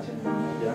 Mmoja.